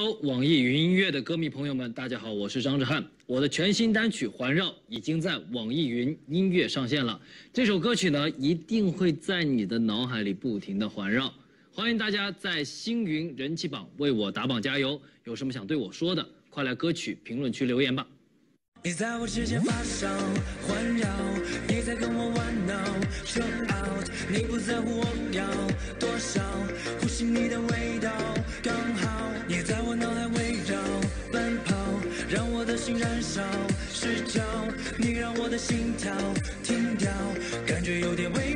Hello，网易云音乐的歌迷朋友们，大家好，我是张志翰。我的全新单曲《环绕》已经在网易云音乐上线了。这首歌曲呢，一定会在你的脑海里不停的环绕。欢迎大家在星云人气榜为我打榜加油。有什么想对我说的，快来歌曲评论区留言吧。你在我之间发烧，环绕，你在跟我玩闹，show out，你不在乎我要多少，呼吸你的味道让我的心燃烧失焦，你让我的心跳停掉，感觉有点微。